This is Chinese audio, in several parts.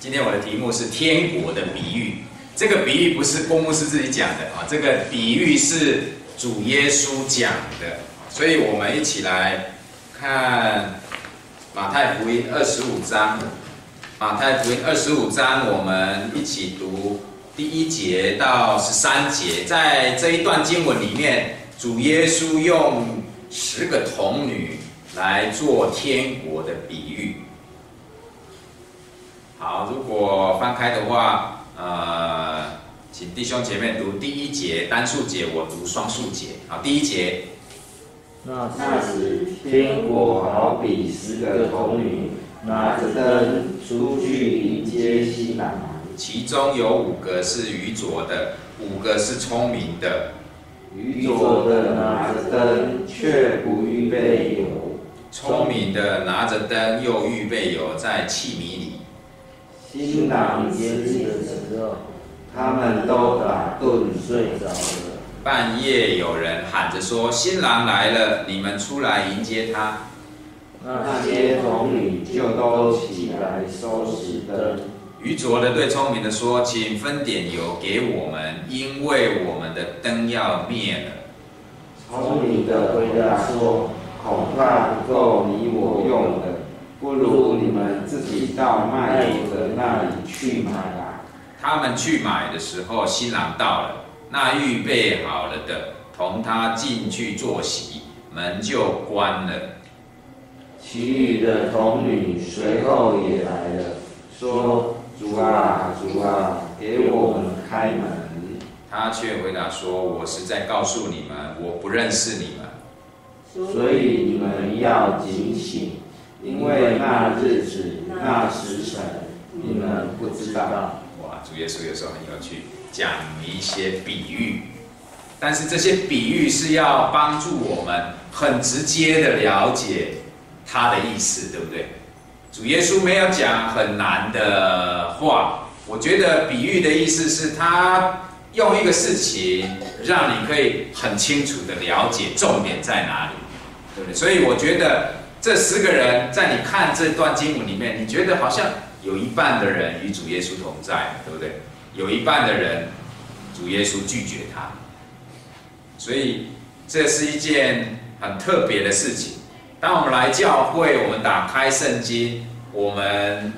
今天我的题目是天国的比喻。这个比喻不是公牧师自己讲的啊，这个比喻是主耶稣讲的。所以我们一起来看马太福音二十五章。马太福音二十五章，我们一起读第一节到十三节。在这一段经文里面，主耶稣用十个童女来做天国的比喻。好，如果翻开的话，呃，请弟兄姐妹读第一节单数节，我读双数节。好，第一节。那那时，天国好比十个童女。拿着灯出去迎接新郎，其中有五个是愚拙的，五个是聪明的。愚拙的拿着灯却不预备油，聪明的拿着灯又预备油在器皿里。新郎接近的时候，他们都打盹睡着了。半夜有人喊着说：“新郎来了，你们出来迎接他。”那些童女就都起来收拾灯。愚拙的对聪明的说：“请分点油给我们，因为我们的灯要灭了。”聪明的回答说：“恐怕不够你我用的，不如你们自己到卖油的那里去买吧。”他们去买的时候，新郎到了，那预备好了的同他进去坐席，门就关了。其余的童女随后也来了，说：“主啊，主啊，给我们开门。”他却回答说：“我是在告诉你们，我不认识你们。所以你们要警醒，因为那日子、那时辰，你们不知道。”哇，主耶稣有时候很有趣，讲一些比喻，但是这些比喻是要帮助我们很直接的了解。他的意思对不对？主耶稣没有讲很难的话，我觉得比喻的意思是他用一个事情让你可以很清楚的了解重点在哪里，对不对？所以我觉得这十个人在你看这段经文里面，你觉得好像有一半的人与主耶稣同在，对不对？有一半的人主耶稣拒绝他，所以这是一件很特别的事情。当我们来教会，我们打开圣经，我们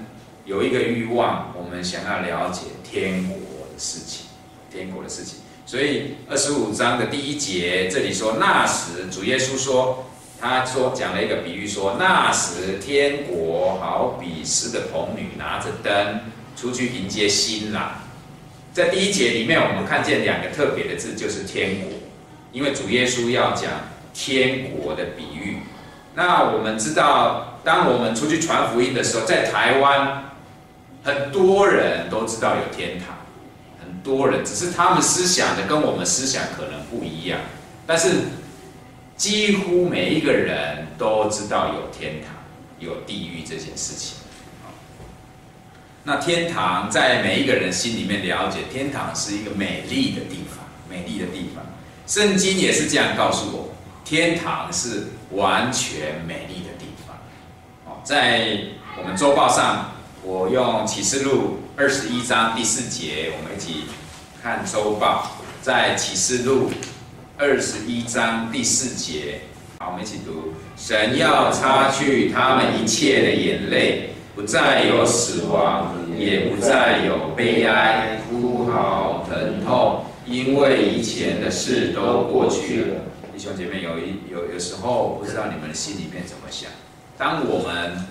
有一个欲望，我们想要了解天国的事情，天国的事情。所以二十五章的第一节，这里说那时主耶稣说，他说讲了一个比喻，说那时天国好比十个童女拿着灯出去迎接新郎。在第一节里面，我们看见两个特别的字，就是天国，因为主耶稣要讲天国的比喻。那我们知道，当我们出去传福音的时候，在台湾，很多人都知道有天堂，很多人只是他们思想的跟我们思想可能不一样，但是几乎每一个人都知道有天堂、有地狱这件事情。那天堂在每一个人心里面了解，天堂是一个美丽的地方，美丽的地方。圣经也是这样告诉我。天堂是完全美丽的地方。哦，在我们周报上，我用启示录二十一章第四节，我们一起看周报。在启示录二十一章第四节，好，我们一起读：神要擦去他们一切的眼泪，不再有死亡，也不再有悲哀、哭嚎、疼痛，因为以前的事都过去了。弟兄姐妹，有一有有时候不知道你们心里面怎么想。当我们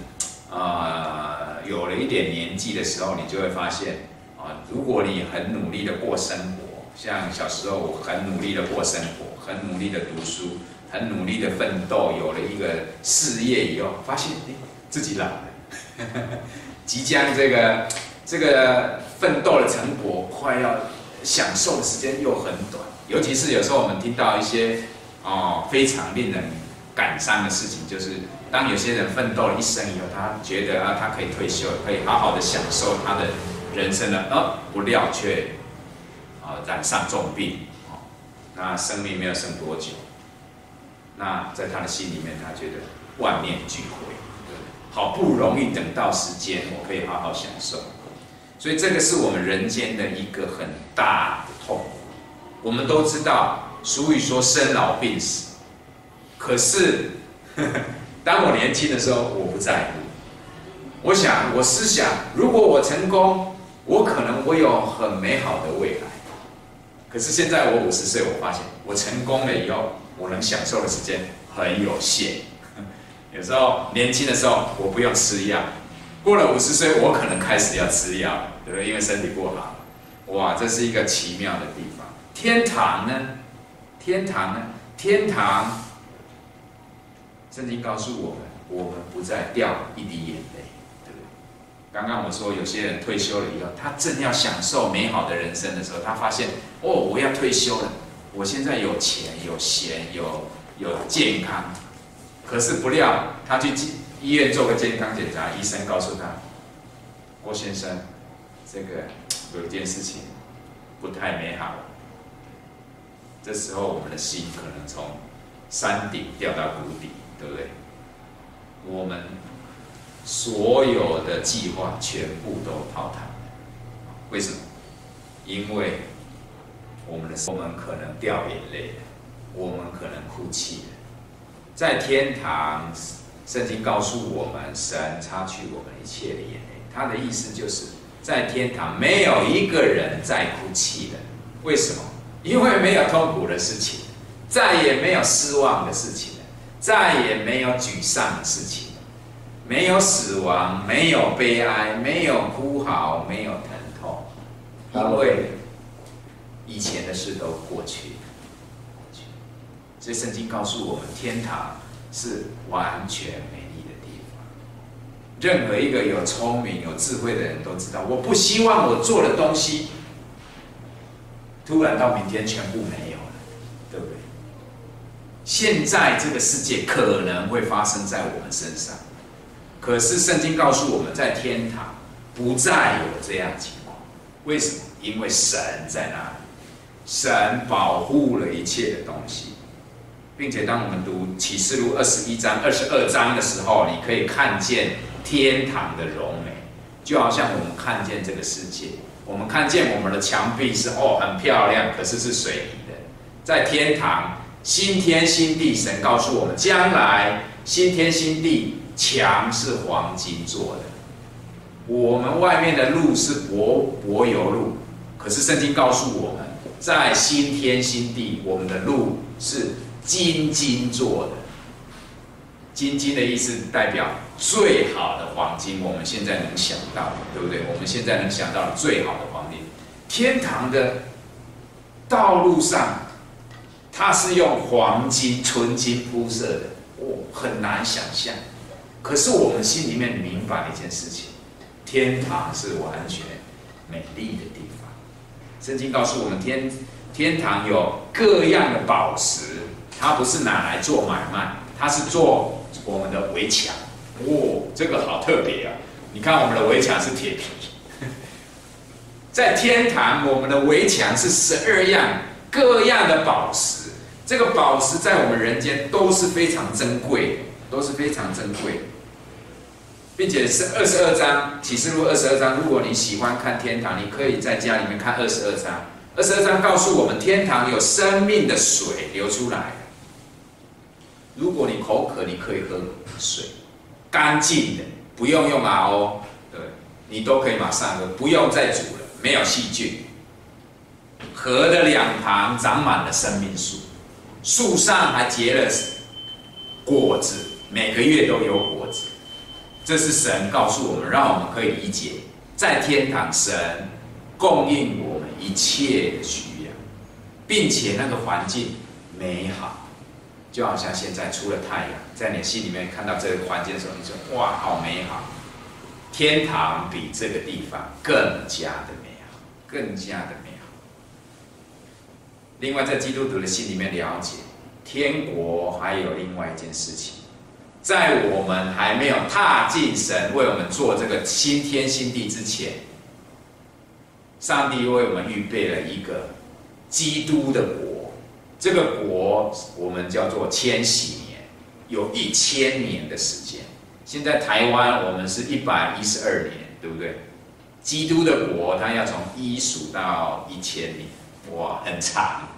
呃有了一点年纪的时候，你就会发现啊，如果你很努力的过生活，像小时候我很努力的过生活，很努力的读书，很努力的奋斗，有了一个事业以后，发现哎自己老了，即将这个这个奋斗的成果快要享受的时间又很短，尤其是有时候我们听到一些。哦，非常令人感伤的事情，就是当有些人奋斗了一生以后，他觉得啊，他可以退休，可以好好的享受他的人生了，呃，不料却啊染上重病，哦，那生命没有剩多久，那在他的心里面，他觉得万念俱灰，好不容易等到时间，我可以好好享受，所以这个是我们人间的一个很大的痛。我们都知道，俗语说生老病死，可是 当我年轻的时候，我不在乎。我想，我思想，如果我成功，我可能会有很美好的未来。可是现在我五十岁，我发现我成功了以后，我能享受的时间很有限。有时候年轻的时候我不用吃药，过了五十岁，我可能开始要吃药，对不对？因为身体不好。哇，这是一个奇妙的地方。天堂呢？天堂呢？天堂，圣经告诉我们，我们不再掉一滴眼泪。刚刚我说有些人退休了以后，他正要享受美好的人生的时候，他发现哦，我要退休了，我现在有钱有闲有有健康，可是不料他去医院做个健康检查，医生告诉他，郭先生，这个有一件事情不太美好。这时候我们的心可能从山顶掉到谷底，对不对？我们。所有的计划全部都泡汤，为什么？因为我们的我们可能掉眼泪，我们可能哭泣在天堂，圣经告诉我们，神擦去我们一切的眼泪。他的意思就是在天堂没有一个人在哭泣的。为什么？因为没有痛苦的事情，再也没有失望的事情再也没有沮丧的事情。没有死亡，没有悲哀，没有哭嚎，没有疼痛，因为以前的事都过去。所以圣经告诉我们，天堂是完全美丽的地方。任何一个有聪明、有智慧的人都知道，我不希望我做的东西突然到明天全部没有了，对不对？现在这个世界可能会发生在我们身上。可是圣经告诉我们在天堂不再有这样情况，为什么？因为神在那里，神保护了一切的东西，并且当我们读启示录二十一章、二十二章的时候，你可以看见天堂的荣美，就好像我们看见这个世界，我们看见我们的墙壁是哦很漂亮，可是是水泥的，在天堂新天新地，神告诉我们将来新天新地。墙是黄金做的，我们外面的路是柏柏油路，可是圣经告诉我们，在新天新地，我们的路是金金做的。金金的意思代表最好的黄金，我们现在能想到，对不对？我们现在能想到最好的黄金，天堂的道路上，它是用黄金纯金铺设的，哦，很难想象。可是我们心里面明白一件事情：天堂是完全美丽的地方。圣经告诉我们，天天堂有各样的宝石，它不是拿来做买卖，它是做我们的围墙。哦，这个好特别啊！你看我们的围墙是铁皮，在天堂我们的围墙是十二样各样的宝石。这个宝石在我们人间都是非常珍贵。都是非常珍贵，并且是二十二章启示录二十二章。如果你喜欢看天堂，你可以在家里面看二十二章。二十二章告诉我们，天堂有生命的水流出来。如果你口渴，你可以喝水，干净的，不用用 RO，对，你都可以马上喝，不用再煮了，没有细菌。河的两旁长满了生命树，树上还结了果子。每个月都有果子，这是神告诉我们，让我们可以理解，在天堂神供应我们一切的需要，并且那个环境美好，就好像现在出了太阳，在你心里面看到这个环境的时候，你说哇，好美好！天堂比这个地方更加的美好，更加的美好。另外，在基督徒的心里面了解，天国还有另外一件事情。在我们还没有踏进神为我们做这个新天新地之前，上帝为我们预备了一个基督的国。这个国我们叫做千禧年，有一千年的时间。现在台湾我们是一百一十二年，对不对？基督的国，它要从一数到一千年，哇，很长，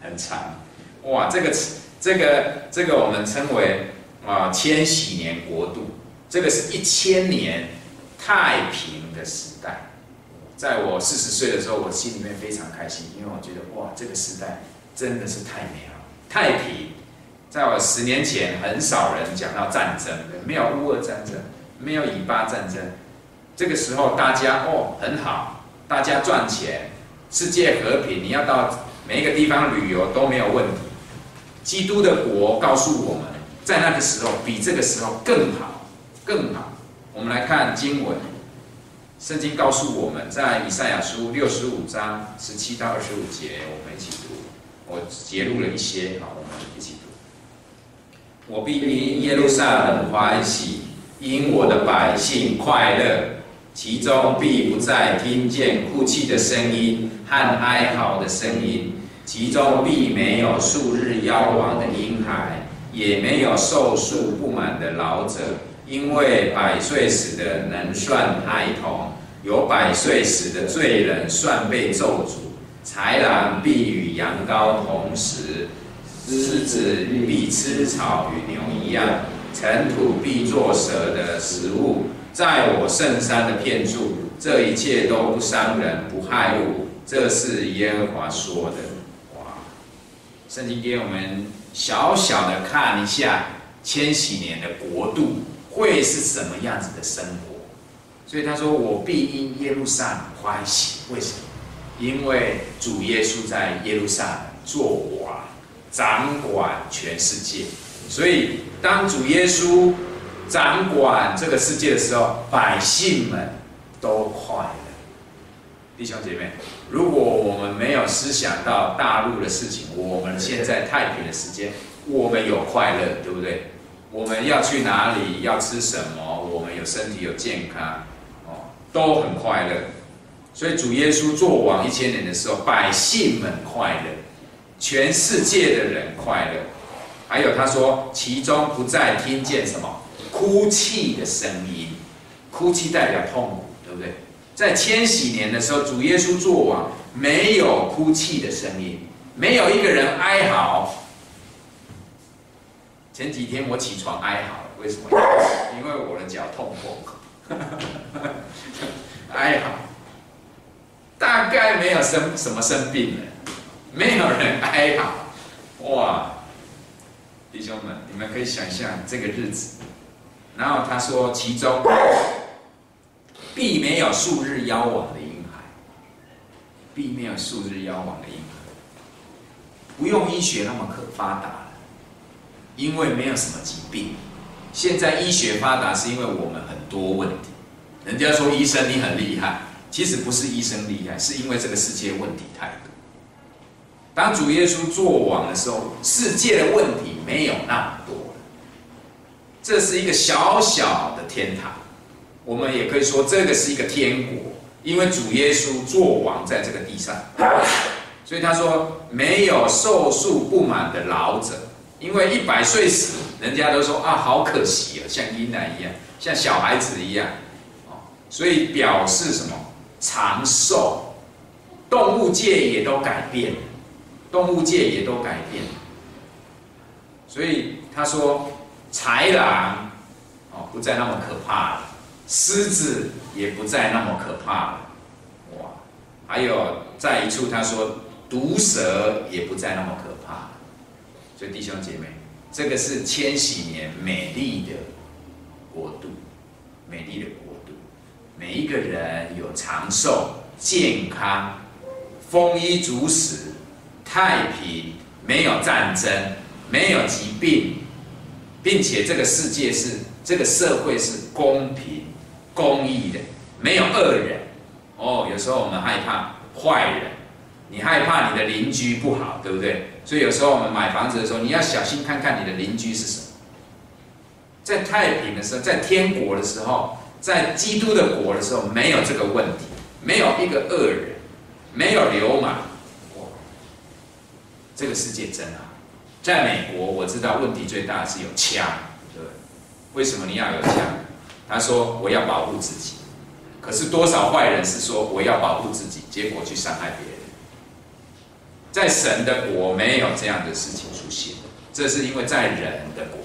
很长，哇，这个这个这个我们称为啊千禧年国度，这个是一千年太平的时代。在我四十岁的时候，我心里面非常开心，因为我觉得哇，这个时代真的是太美好，太平。在我十年前，很少人讲到战争的，没有乌俄战争，没有以巴战争。这个时候，大家哦很好，大家赚钱，世界和平，你要到每一个地方旅游都没有问题。基督的国告诉我们，在那个时候比这个时候更好，更好。我们来看经文，圣经告诉我们在以赛亚书六十五章十七到二十五节，我们一起读。我截录了一些，好，我们一起读。我必因耶路撒冷欢喜，因我的百姓快乐，其中必不再听见哭泣的声音和哀嚎的声音，其中必没有数日夭亡的婴孩，也没有寿数不满的老者，因为百岁时的能算孩童，有百岁时的罪人算被咒诅，豺狼必与羊羔同食。狮子必吃草，与牛一样；尘土必作蛇的食物。在我圣山的片处，这一切都不伤人，不害物。这是耶和华说的。哇！圣经给我们小小的看一下千禧年的国度会是什么样子的生活。所以他说：“我必因耶路撒冷欢喜。”为什么？因为主耶稣在耶路撒冷做王。掌管全世界，所以当主耶稣掌管这个世界的时候，百姓们都快乐。弟兄姐妹，如果我们没有思想到大陆的事情，我们现在太平的时间，我们有快乐，对不对？我们要去哪里，要吃什么，我们有身体有健康，哦，都很快乐。所以主耶稣做王一千年的时候，百姓们快乐。全世界的人快乐，还有他说，其中不再听见什么哭泣的声音，哭泣代表痛苦，对不对？在千禧年的时候，主耶稣作王，没有哭泣的声音，没有一个人哀嚎。前几天我起床哀嚎，为什么？因为我的脚痛痛，哀嚎，大概没有生什么生病了。没有人哀嚎，哇！弟兄们，你们可以想象这个日子。然后他说，其中必没有数日夭亡的婴孩，必没有数日夭亡的婴孩。不用医学那么可发达了，因为没有什么疾病。现在医学发达是因为我们很多问题。人家说医生你很厉害，其实不是医生厉害，是因为这个世界问题太多。当主耶稣做王的时候，世界的问题没有那么多了这是一个小小的天堂，我们也可以说这个是一个天国，因为主耶稣做王在这个地上，所以他说没有寿数不满的老者，因为一百岁时，人家都说啊，好可惜啊，像婴儿一样，像小孩子一样，哦，所以表示什么？长寿，动物界也都改变。动物界也都改变，所以他说豺狼哦不再那么可怕了，狮子也不再那么可怕了，哇！还有在一处他说毒蛇也不再那么可怕了，所以弟兄姐妹，这个是千禧年美丽的国度，美丽的国度，每一个人有长寿、健康、丰衣足食。太平，没有战争，没有疾病，并且这个世界是这个社会是公平、公义的，没有恶人。哦，有时候我们害怕坏人，你害怕你的邻居不好，对不对？所以有时候我们买房子的时候，你要小心看看你的邻居是什么。在太平的时候，在天国的时候，在基督的国的时候，没有这个问题，没有一个恶人，没有流氓。这个世界真好，在美国我知道问题最大的是有枪，对为什么你要有枪？他说我要保护自己，可是多少坏人是说我要保护自己，结果去伤害别人。在神的国没有这样的事情出现，这是因为在人的国，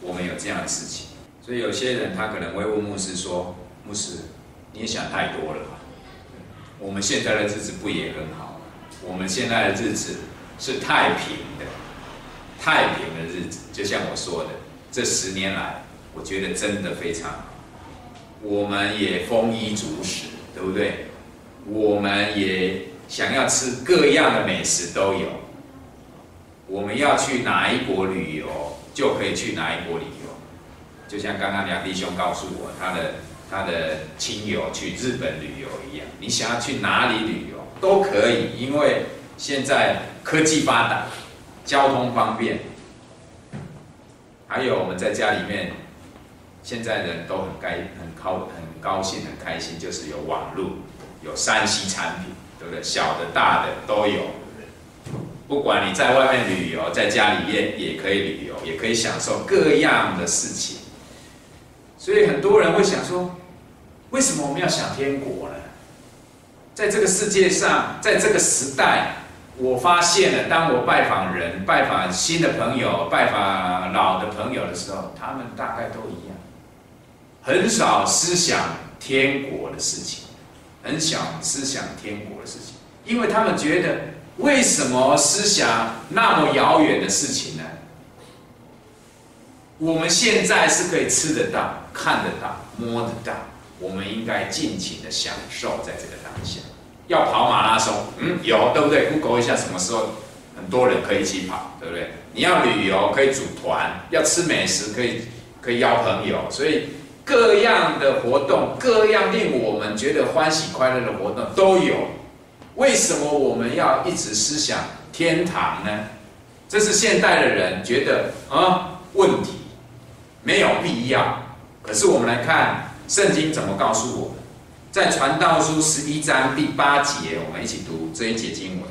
我们有这样的事情。所以有些人他可能会问牧师说：“牧师，你也想太多了吧？我们现在的日子不也很好？我们现在的日子是太平的，太平的日子。就像我说的，这十年来，我觉得真的非常好。我们也丰衣足食，对不对？我们也想要吃各样的美食都有。我们要去哪一国旅游，就可以去哪一国旅游。就像刚刚梁弟兄告诉我，他的他的亲友去日本旅游一样，你想要去哪里旅游都可以，因为现在科技发达，交通方便，还有我们在家里面，现在人都很开很高很高兴很开心，就是有网络，有山西产品，对不对？小的大的都有，不管你在外面旅游，在家里面也可以旅游，也可以享受各样的事情。所以很多人会想说，为什么我们要想天国呢？在这个世界上，在这个时代，我发现了，当我拜访人、拜访新的朋友、拜访老的朋友的时候，他们大概都一样，很少思想天国的事情，很少思想天国的事情，因为他们觉得，为什么思想那么遥远的事情呢？我们现在是可以吃得到。看得到、摸得到，我们应该尽情的享受在这个当下。要跑马拉松，嗯，有对不对？Google 一下什么时候很多人可以一起跑，对不对？你要旅游可以组团，要吃美食可以可以邀朋友，所以各样的活动，各样令我们觉得欢喜快乐的活动都有。为什么我们要一直思想天堂呢？这是现代的人觉得啊问题，没有必要。可是我们来看圣经怎么告诉我们，在传道书十一章第八节，我们一起读这一节经文：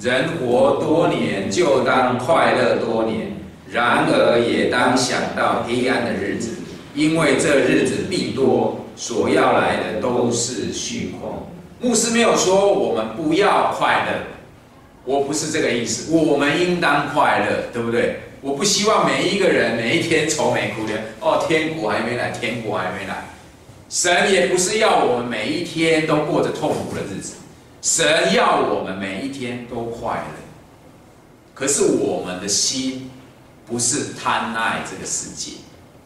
人活多年，就当快乐多年；然而也当想到黑暗的日子，因为这日子必多，所要来的都是虚空。牧师没有说我们不要快乐，我不是这个意思，我们应当快乐，对不对？我不希望每一个人每一天愁眉苦脸哦，天国还没来，天国还没来。神也不是要我们每一天都过着痛苦的日子，神要我们每一天都快乐。可是我们的心不是贪爱这个世界，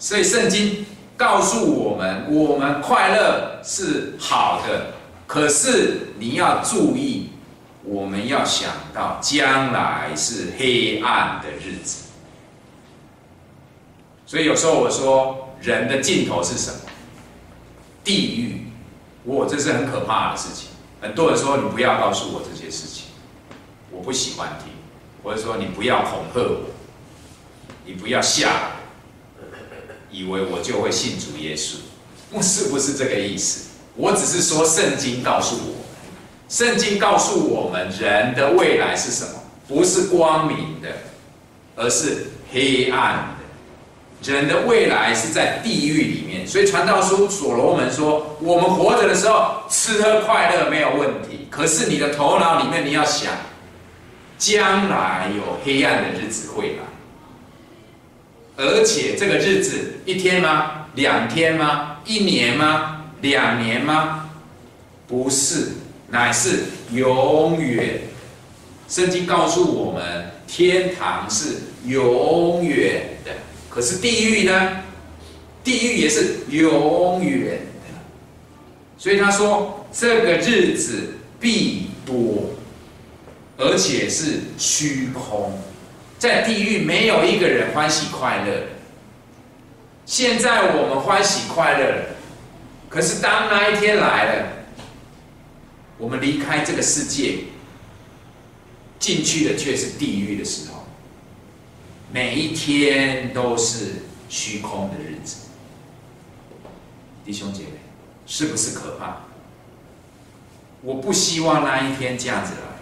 所以圣经告诉我们，我们快乐是好的，可是你要注意，我们要想到将来是黑暗的日子。所以有时候我说，人的尽头是什么？地狱。我这是很可怕的事情。很多人说你不要告诉我这些事情，我不喜欢听。或者说你不要恐吓我，你不要吓我，以为我就会信主耶稣。不是不是这个意思。我只是说圣经告诉我们，圣经告诉我们人的未来是什么？不是光明的，而是黑暗的。人的未来是在地狱里面，所以传道书所罗门说：我们活着的时候吃喝快乐没有问题，可是你的头脑里面你要想，将来有黑暗的日子会来，而且这个日子一天吗？两天吗？一年吗？两年吗？不是，乃是永远。圣经告诉我们，天堂是永远的。可是地狱呢？地狱也是永远的，所以他说这个日子必多，而且是虚空，在地狱没有一个人欢喜快乐。现在我们欢喜快乐，可是当那一天来了，我们离开这个世界，进去的却是地狱的时候。每一天都是虚空的日子，弟兄姐妹，是不是可怕？我不希望那一天这样子来，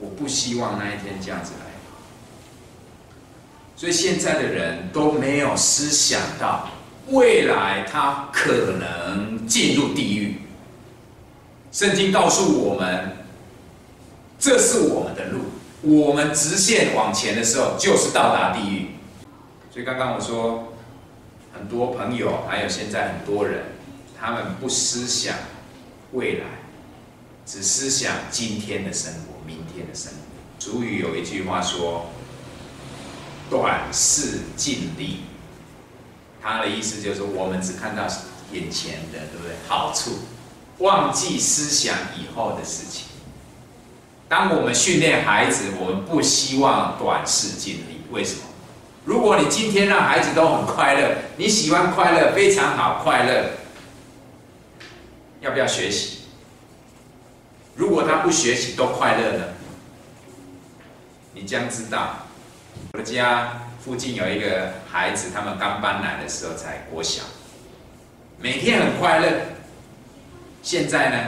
我不希望那一天这样子。所以现在的人都没有思想到未来他可能进入地狱。圣经告诉我们，这是我们的路。我们直线往前的时候，就是到达地狱。所以刚刚我说，很多朋友还有现在很多人，他们不思想未来，只思想今天的生活、明天的生活。俗语有一句话说：“短视尽力。”他的意思就是，我们只看到眼前的，对不对？好处，忘记思想以后的事情。当我们训练孩子，我们不希望短视尽力。为什么？如果你今天让孩子都很快乐，你喜欢快乐，非常好，快乐，要不要学习？如果他不学习都快乐呢？你将知道，我的家。附近有一个孩子，他们刚搬来的时候才国小，每天很快乐。现在呢，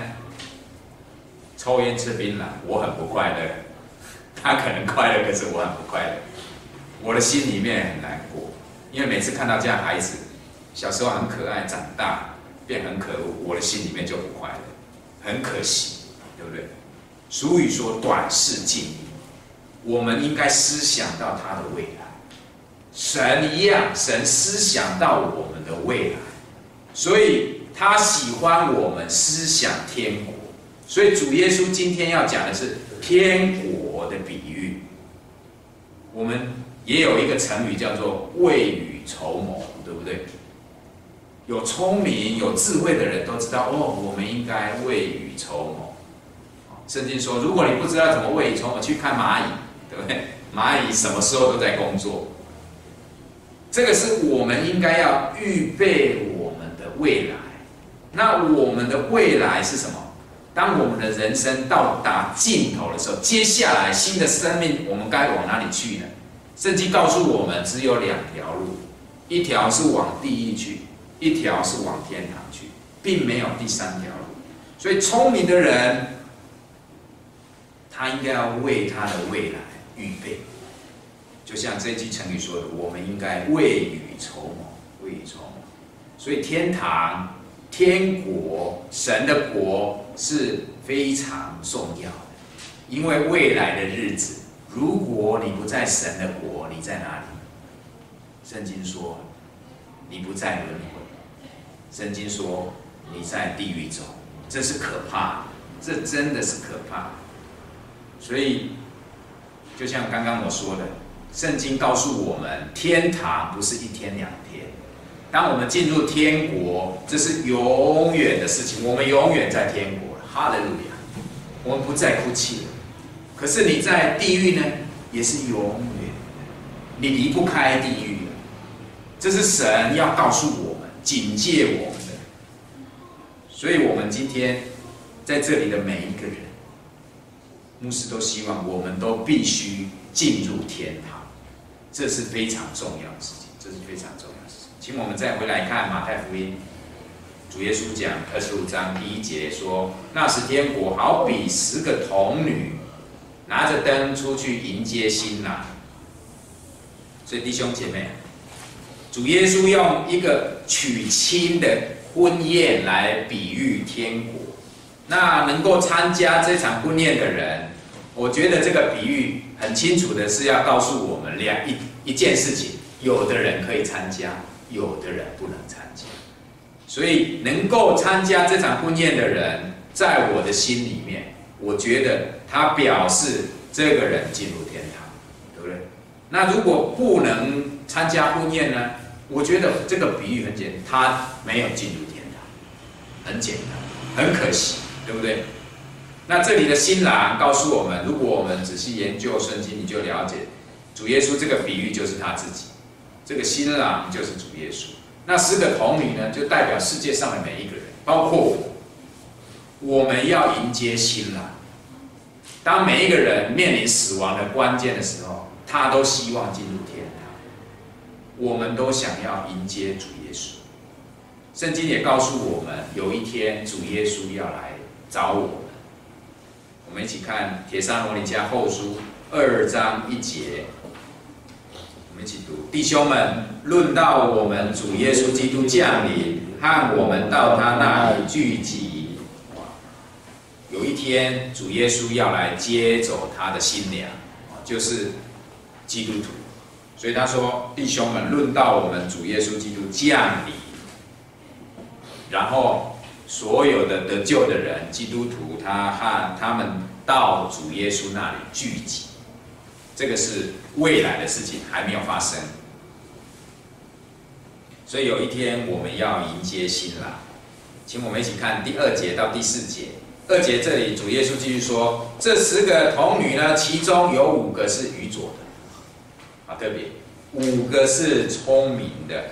抽烟吃槟榔，我很不快乐。他可能快乐，可是我很不快乐。我的心里面很难过，因为每次看到这样孩子，小时候很可爱，长大变很可恶，我的心里面就不快乐，很可惜，对不对？俗语说“短视近利”，我们应该思想到他的未来。神一样，神思想到我们的未来，所以他喜欢我们思想天国。所以主耶稣今天要讲的是天国的比喻。我们也有一个成语叫做未雨绸缪，对不对？有聪明、有智慧的人都知道，哦，我们应该未雨绸缪。圣经说，如果你不知道怎么未雨绸缪，去看蚂蚁，对？蚂蚁什么时候都在工作。这个是我们应该要预备我们的未来。那我们的未来是什么？当我们的人生到达尽头的时候，接下来新的生命我们该往哪里去呢？圣经告诉我们，只有两条路，一条是往地狱去，一条是往天堂去，并没有第三条路。所以聪明的人，他应该要为他的未来预备。就像这句成语说的，我们应该未雨绸缪，未雨绸缪。所以天堂、天国、神的国是非常重要的，因为未来的日子，如果你不在神的国，你在哪里？圣经说，你不在轮回。圣经说，你在地狱中，这是可怕，这真的是可怕。所以，就像刚刚我说的。圣经告诉我们，天堂不是一天两天。当我们进入天国，这是永远的事情。我们永远在天国，哈利路亚！我们不再哭泣了。可是你在地狱呢，也是永远，你离不开地狱了。这是神要告诉我们、警戒我们的。所以，我们今天在这里的每一个人，牧师都希望我们都必须进入天堂。这是非常重要的事情，这是非常重要的事情。请我们再回来看马太福音，主耶稣讲二十五章第一节说：“那时天国好比十个童女拿着灯出去迎接新郎。”所以弟兄姐妹，主耶稣用一个娶亲的婚宴来比喻天国。那能够参加这场婚宴的人。我觉得这个比喻很清楚的是要告诉我们两一一件事情：有的人可以参加，有的人不能参加。所以能够参加这场婚宴的人，在我的心里面，我觉得他表示这个人进入天堂，对不对？那如果不能参加婚宴呢？我觉得这个比喻很简单，他没有进入天堂，很简单，很可惜，对不对？那这里的新郎告诉我们，如果我们仔细研究圣经，你就了解主耶稣这个比喻就是他自己，这个新郎就是主耶稣。那四个童女呢，就代表世界上的每一个人，包括我。我们要迎接新郎。当每一个人面临死亡的关键的时候，他都希望进入天堂。我们都想要迎接主耶稣。圣经也告诉我们，有一天主耶稣要来找我们。我们一起看《铁山罗尼迦后书》二章一节，我们一起读：弟兄们，论到我们主耶稣基督降临和我们到他那里聚集。有一天，主耶稣要来接走他的新娘，就是基督徒。所以他说：“弟兄们，论到我们主耶稣基督降临，然后所有的得救的人，基督徒，他和他们到主耶稣那里聚集，这个是未来的事情，还没有发生。所以有一天我们要迎接新郎，请我们一起看第二节到第四节。二节这里主耶稣继续说：这十个童女呢，其中有五个是愚拙的。”好，特别五个是聪明的，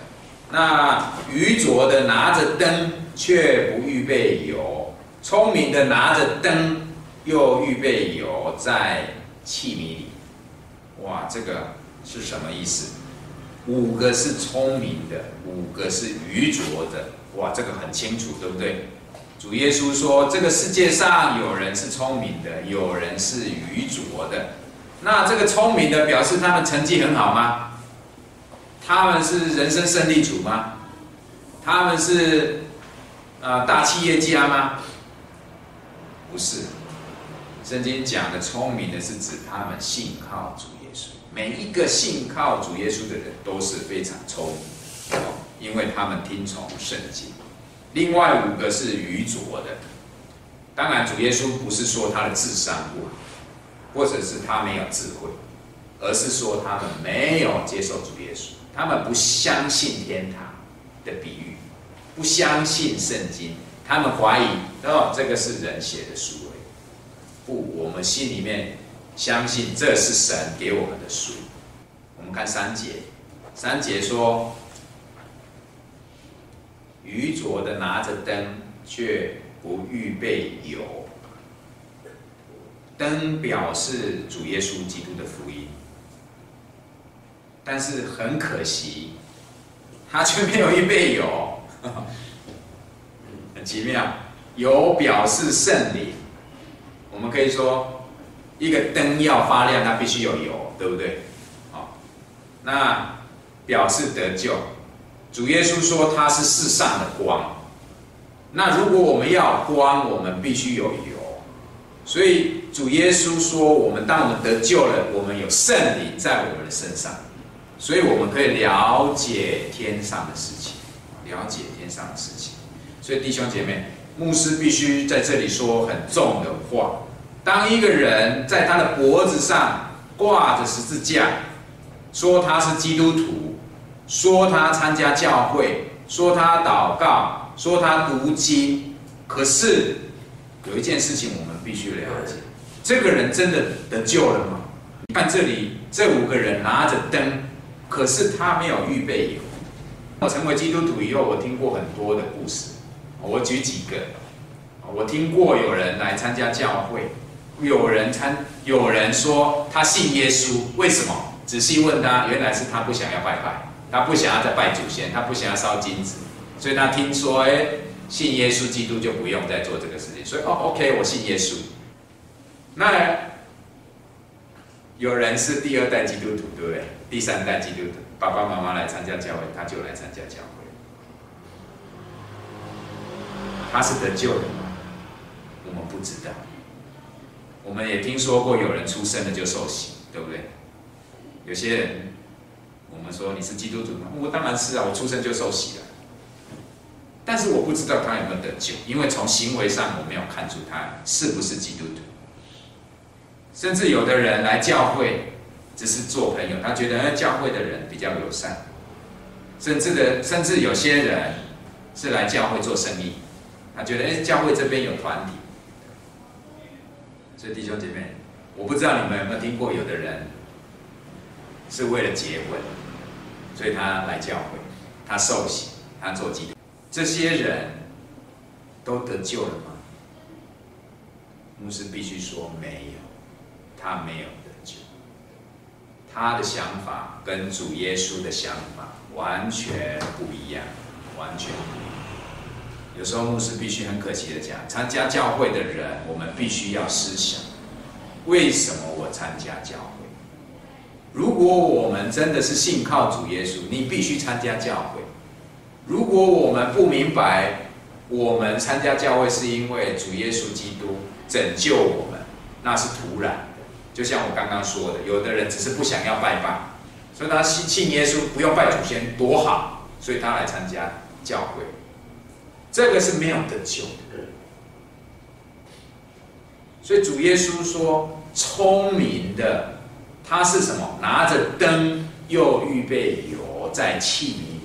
那愚拙的拿着灯却不预备油，聪明的拿着灯又预备油在器皿里。哇，这个是什么意思？五个是聪明的，五个是愚拙的。哇，这个很清楚，对不对？主耶稣说，这个世界上有人是聪明的，有人是愚拙的。那这个聪明的表示他们成绩很好吗？他们是人生胜利组吗？他们是啊大企业家吗？不是，圣经讲的聪明的是指他们信靠主耶稣。每一个信靠主耶稣的人都是非常聪明的，因为他们听从圣经。另外五个是愚拙的，当然主耶稣不是说他的智商不好。或者是他没有智慧，而是说他们没有接受主耶稣，他们不相信天堂的比喻，不相信圣经，他们怀疑哦，这个是人写的书不，我们心里面相信这是神给我们的书。我们看三节，三节说，愚拙的拿着灯，却不预备油。灯表示主耶稣基督的福音，但是很可惜，他却没有预备油，很奇妙。油表示圣灵，我们可以说，一个灯要发亮，它必须有油，对不对？好，那表示得救。主耶稣说他是世上的光，那如果我们要光，我们必须有油，所以。主耶稣说：“我们当我们得救了，我们有圣灵在我们的身上，所以我们可以了解天上的事情，了解天上的事情。所以弟兄姐妹，牧师必须在这里说很重的话。当一个人在他的脖子上挂着十字架，说他是基督徒，说他参加教会，说他祷告，说他读经，可是有一件事情我们必须了解。”这个人真的得救了吗？你看这里这五个人拿着灯，可是他没有预备油。我成为基督徒以后，我听过很多的故事，我举几个。我听过有人来参加教会，有人参，有人说他信耶稣，为什么？仔细问他，原来是他不想要拜拜，他不想要再拜祖先，他不想要烧金子，所以他听说，哎，信耶稣基督就不用再做这个事情，所以哦，OK，我信耶稣。那有人是第二代基督徒，对不对？第三代基督徒，爸爸妈妈来参加教会，他就来参加教会。他是得救的吗？我们不知道。我们也听说过有人出生了就受洗，对不对？有些人，我们说你是基督徒吗？我当然是啊，我出生就受洗了。但是我不知道他有没有得救，因为从行为上我没有看出他是不是基督徒。甚至有的人来教会只是做朋友，他觉得教会的人比较友善。甚至的，甚至有些人是来教会做生意，他觉得哎，教会这边有团体。所以弟兄姐妹，我不知道你们有没有听过，有的人是为了结婚，所以他来教会，他受洗，他做基督这些人都得救了吗？牧师必须说没有。他没有得救，他的想法跟主耶稣的想法完全不一样，完全不一样。有时候牧师必须很可惜的讲，参加教会的人，我们必须要思想，为什么我参加教会？如果我们真的是信靠主耶稣，你必须参加教会。如果我们不明白，我们参加教会是因为主耶稣基督拯救我们，那是徒然。就像我刚刚说的，有的人只是不想要拜拜，所以他信信耶稣，不用拜祖先多好，所以他来参加教会，这个是没有得救的。所以主耶稣说，聪明的他是什么？拿着灯，又预备油在器皿里。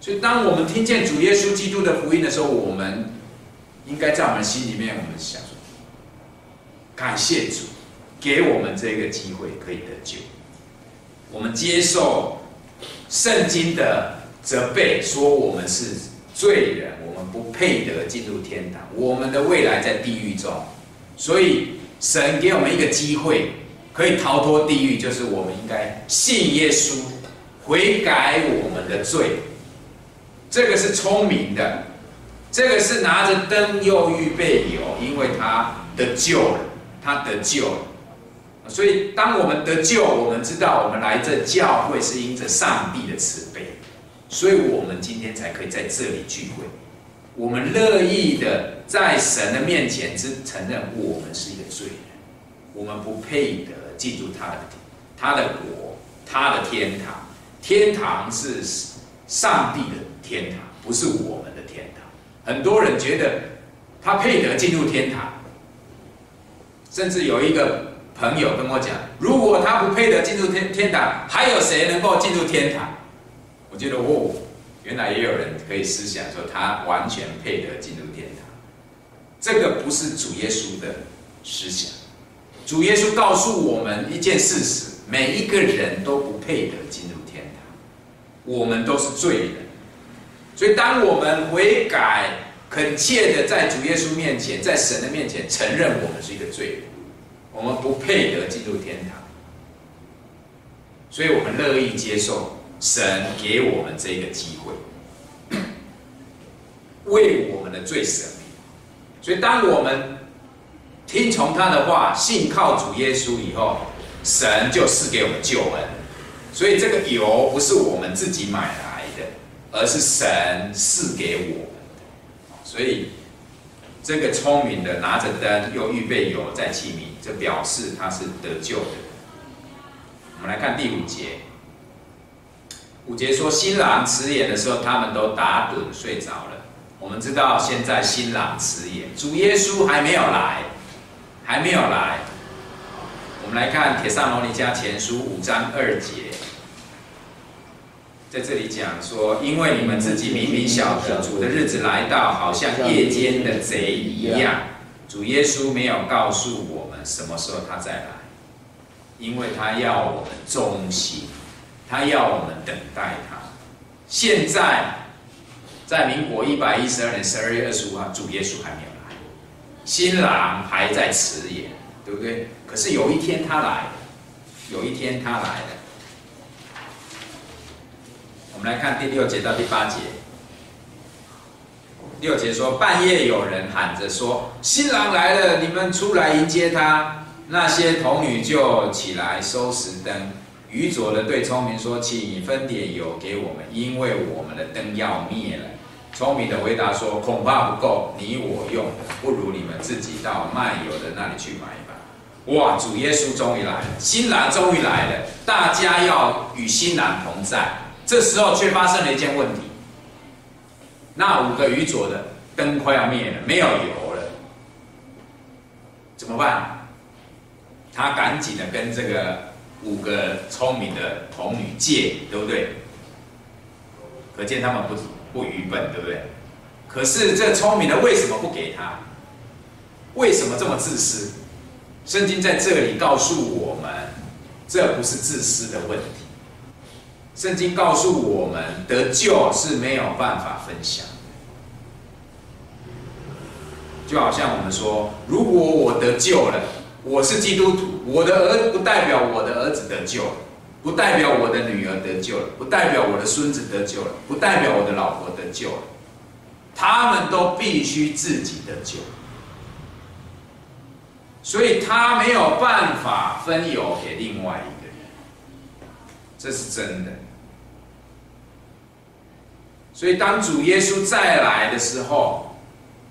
所以当我们听见主耶稣基督的福音的时候，我们应该在我们心里面，我们想说，感谢主，给我们这个机会可以得救。我们接受圣经的责备，说我们是罪人，我们不配得进入天堂，我们的未来在地狱中。所以神给我们一个机会，可以逃脱地狱，就是我们应该信耶稣，悔改我们的罪。这个是聪明的，这个是拿着灯又预备油，因为他得救了，他得救了。所以当我们得救，我们知道我们来这教会是因着上帝的慈悲，所以我们今天才可以在这里聚会。我们乐意的在神的面前之承认，我们是一个罪人，我们不配得进入他的他的国，他的天堂。天堂是上帝的天堂，不是我们的天堂。很多人觉得他配得进入天堂，甚至有一个朋友跟我讲，如果他不配得进入天天堂，还有谁能够进入天堂？我觉得哦。原来也有人可以思想说，他完全配得进入天堂。这个不是主耶稣的思想。主耶稣告诉我们一件事实：每一个人都不配得进入天堂，我们都是罪人。所以，当我们悔改、恳切的在主耶稣面前、在神的面前承认我们是一个罪人，我们不配得进入天堂，所以我们乐意接受。神给我们这个机会，为我们的罪舍命。所以，当我们听从他的话，信靠主耶稣以后，神就赐给我们救恩。所以，这个油不是我们自己买来的，而是神赐给我们的。所以，这个聪明的拿着灯又预备油在器皿，这表示他是得救的。我们来看第五节。五节说，新郎辞演的时候，他们都打盹睡着了。我们知道，现在新郎辞演，主耶稣还没有来，还没有来。我们来看《铁上罗尼迦前书》五章二节，在这里讲说，因为你们自己明明晓得，主的日子来到，好像夜间的贼一样。主耶稣没有告诉我什么时候他再来，因为他要我们忠心。他要我们等待他。现在，在民国一百一十二年十二月二十五号，主耶稣还没有来，新郎还在迟延，对不对？可是有一天他来，有一天他来了。我们来看第六节到第八节。六节说，半夜有人喊着说：“新郎来了，你们出来迎接他。”那些童女就起来收拾灯。愚拙的对聪明说：“请分点油给我们，因为我们的灯要灭了。”聪明的回答说：“恐怕不够，你我用，不如你们自己到卖油的那里去买吧。”哇！主耶稣终于来了，新郎终于来了，大家要与新郎同在。这时候却发生了一件问题：那五个愚拙的灯快要灭了，没有油了，怎么办？他赶紧的跟这个。五个聪明的童女借，对不对？可见他们不不愚笨，对不对？可是这聪明的为什么不给他？为什么这么自私？圣经在这里告诉我们，这不是自私的问题。圣经告诉我们，得救是没有办法分享。就好像我们说，如果我得救了。我是基督徒，我的儿不代表我的儿子得救了，不代表我的女儿得救了，不代表我的孙子得救了，不代表我的老婆得救了，他们都必须自己得救，所以他没有办法分有给另外一个人，这是真的。所以当主耶稣再来的时候，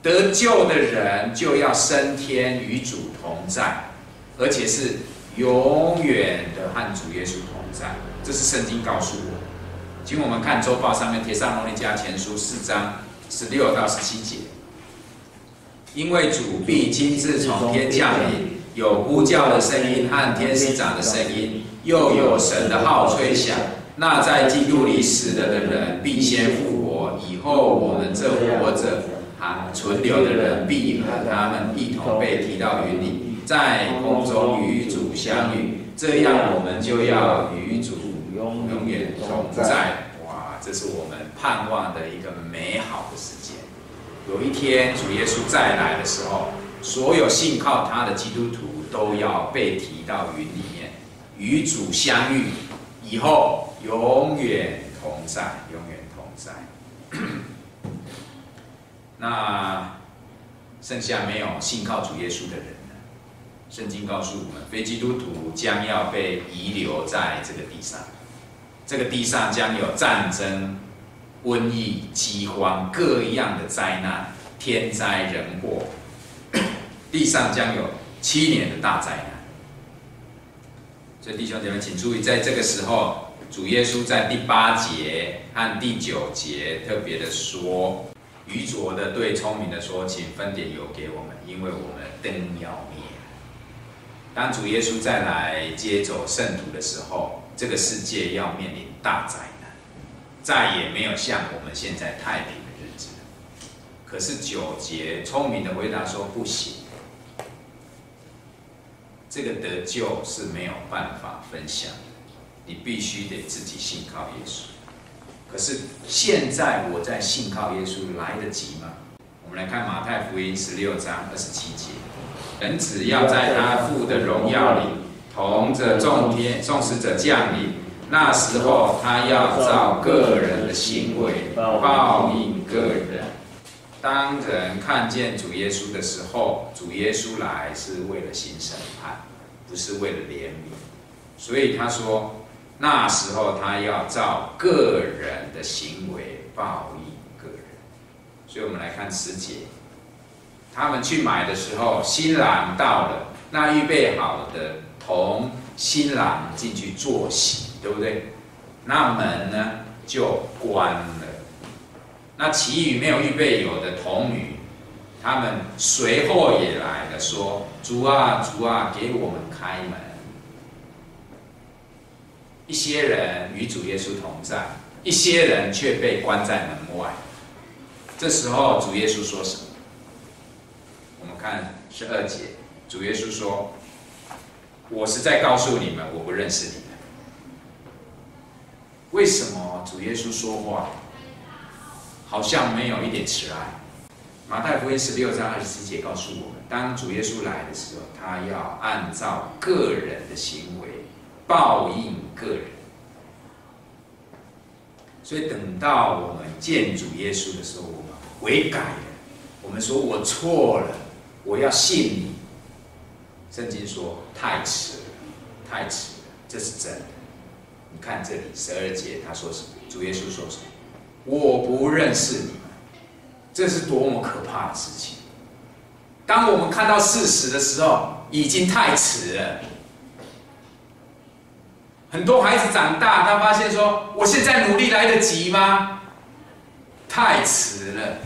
得救的人就要升天与主同在，而且是永远的和主耶稣同在。这是圣经告诉我。请我们看周报上面贴上《罗尼迦前书》四章十六到十七节。因为主必亲自从天降临，有呼叫的声音和天使长的声音，又有神的号吹响。那在基督里死了的人必先复活，以后我们这活着还存留的人必和他们一同被提到云里，在空中与主相遇。这样我们就要与主永永远同在。哇，这是我们盼望的一个美好的世界。有一天主耶稣再来的时候，所有信靠他的基督徒都要被提到云里面，与主相遇，以后永远同在，永远同在。那剩下没有信靠主耶稣的人呢？圣经告诉我们，非基督徒将要被遗留在这个地上，这个地上将有战争。瘟疫、饥荒、各样的灾难、天灾人祸，地上将有七年的大灾难。所以弟兄姐妹，请注意，在这个时候，主耶稣在第八节和第九节特别的说：“愚拙的对聪明的说，请分点油给我们，因为我们灯要灭。”当主耶稣再来接走圣徒的时候，这个世界要面临大灾难。再也没有像我们现在太平的日子。可是九节聪明的回答说：“不行，这个得救是没有办法分享的，你必须得自己信靠耶稣。可是现在我在信靠耶稣来得及吗？”我们来看马太福音十六章二十七节：“人只要在他父的荣耀里，同着众天众使者降临。”那时候，他要照个人的行为报应个人。当人看见主耶稣的时候，主耶稣来是为了行审判，不是为了怜悯。所以他说，那时候他要照个人的行为报应个人。所以我们来看十节，他们去买的时候，新郎到了，那预备好的同新郎进去坐席。对不对？那门呢就关了。那其余没有预备有的童女，他们随后也来了，说：“主啊，主啊，给我们开门。”一些人与主耶稣同在，一些人却被关在门外。这时候主耶稣说什么？我们看十二节，主耶稣说：“我是在告诉你们，我不认识你们。”为什么主耶稣说话好像没有一点慈爱？马太福音十六章二十四节告诉我们，当主耶稣来的时候，他要按照个人的行为报应个人。所以等到我们见主耶稣的时候，我们悔改了，我们说我错了，我要信你。圣经说太迟了，太迟了，这是真的。你看这里十二节，他说什么？主耶稣说什么？我不认识你们，这是多么可怕的事情！当我们看到事实的时候，已经太迟了。很多孩子长大，他发现说：“我现在努力来得及吗？”太迟了。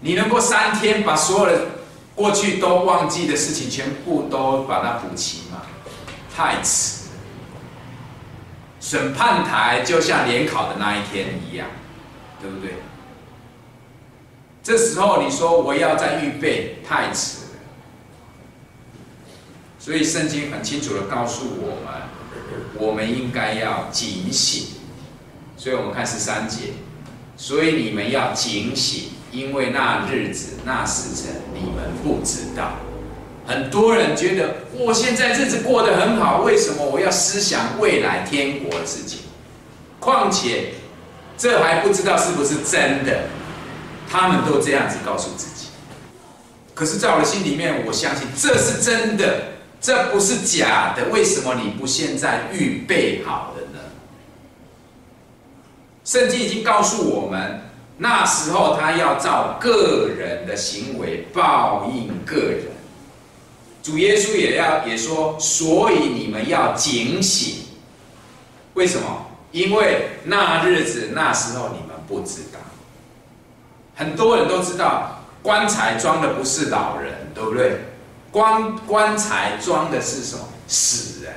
你能够三天把所有的过去都忘记的事情全部都把它补齐吗？太迟了。审判台就像联考的那一天一样，对不对？这时候你说我要再预备，太迟了。所以圣经很清楚的告诉我们，我们应该要警醒。所以我们看十三节，所以你们要警醒，因为那日子、那时辰你们不知道。很多人觉得我现在日子过得很好，为什么我要思想未来天国的事情？况且这还不知道是不是真的，他们都这样子告诉自己。可是，在我的心里面，我相信这是真的，这不是假的。为什么你不现在预备好了呢？圣经已经告诉我们。那时候他要照个人的行为报应个人。主耶稣也要也说，所以你们要警醒。为什么？因为那日子那时候你们不知道。很多人都知道，棺材装的不是老人，对不对？棺棺材装的是什么？死人。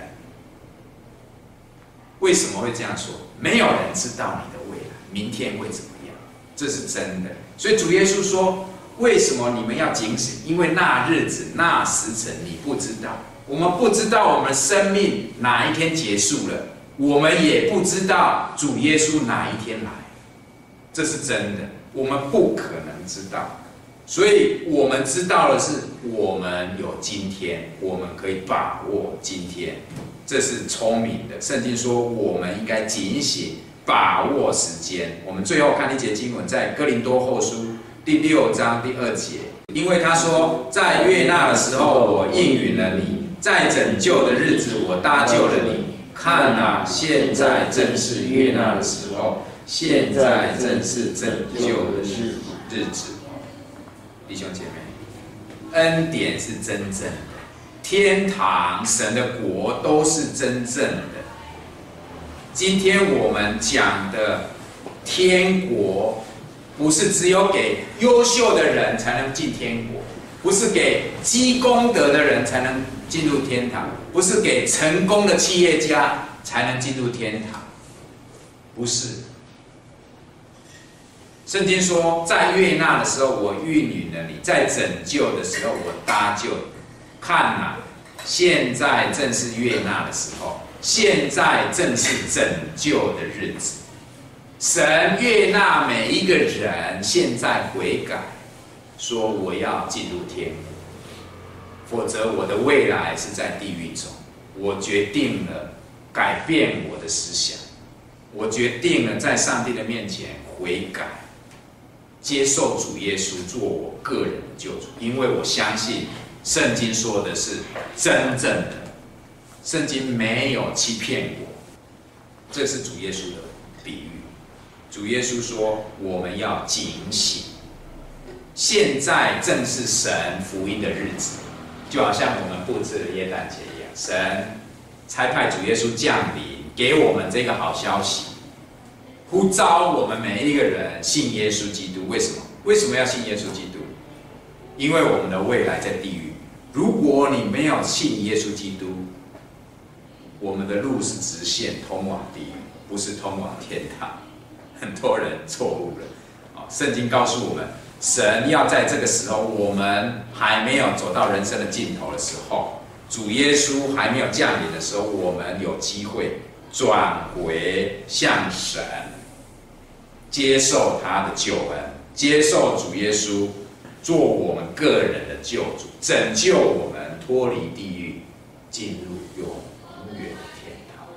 为什么会这样说？没有人知道你的未来，明天会怎么样？这是真的。所以主耶稣说：“为什么你们要警醒？因为那日子、那时辰你不知道。我们不知道我们生命哪一天结束了，我们也不知道主耶稣哪一天来。这是真的，我们不可能知道。所以我们知道的是，我们有今天，我们可以把握今天。”这是聪明的。圣经说，我们应该警醒，把握时间。我们最后看一节经文，在哥林多后书第六章第二节，因为他说，在悦纳的时候，我应允了你；在拯救的日子，我搭救了你。看啊，现在正是悦纳的时候，现在正是拯救的日日子。弟兄姐妹，恩典是真正的。天堂、神的国都是真正的。今天我们讲的天国，不是只有给优秀的人才能进天国，不是给积功德的人才能进入天堂，不是给成功的企业家才能进入天堂，不是。圣经说，在悦纳的时候，我孕育了你；在拯救的时候，我搭救你。看呐，现在正是悦纳的时候，现在正是拯救的日子。神悦纳每一个人，现在悔改，说我要进入天国，否则我的未来是在地狱中。我决定了改变我的思想，我决定了在上帝的面前悔改，接受主耶稣做我个人的救主，因为我相信。圣经说的是真正的，圣经没有欺骗我，这是主耶稣的比喻。主耶稣说我们要警醒，现在正是神福音的日子，就好像我们布置的耶诞节一样，神差派主耶稣降临，给我们这个好消息，呼召我们每一个人信耶稣基督。为什么？为什么要信耶稣基督？因为我们的未来在地狱。如果你没有信耶稣基督，我们的路是直线通往地狱，不是通往天堂。很多人错误了。啊，圣经告诉我们，神要在这个时候，我们还没有走到人生的尽头的时候，主耶稣还没有降临的时候，我们有机会转回向神，接受他的救恩，接受主耶稣。做我们个人的救主，拯救我们脱离地狱，进入永远的天堂。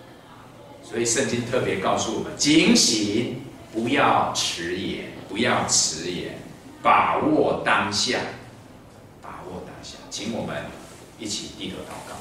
所以圣经特别告诉我们：警醒，不要迟延，不要迟延，把握当下，把握当下。请我们一起低头祷告。